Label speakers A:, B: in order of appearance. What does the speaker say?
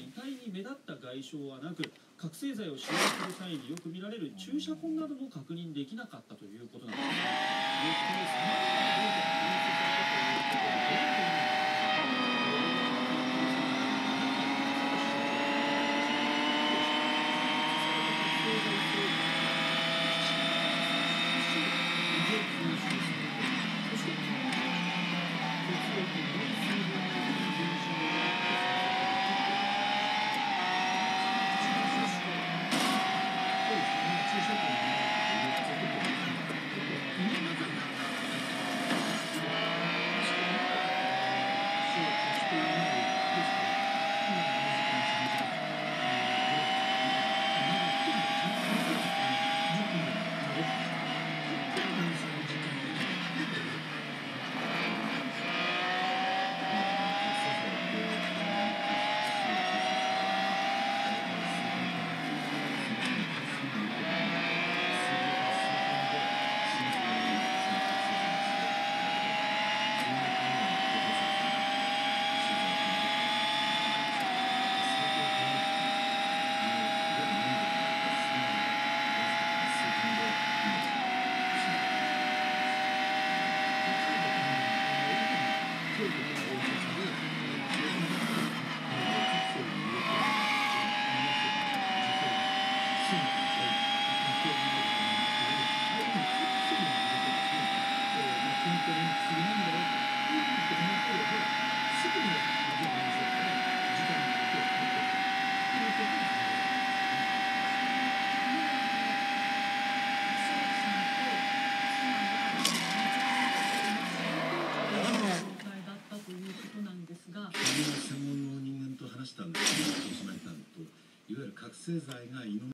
A: 遺体に目立った外傷はなく覚醒剤を使用する際によく見られる注射痕なども確認できなかったということなんです
B: しましたの、と、いわゆる覚醒剤が胃の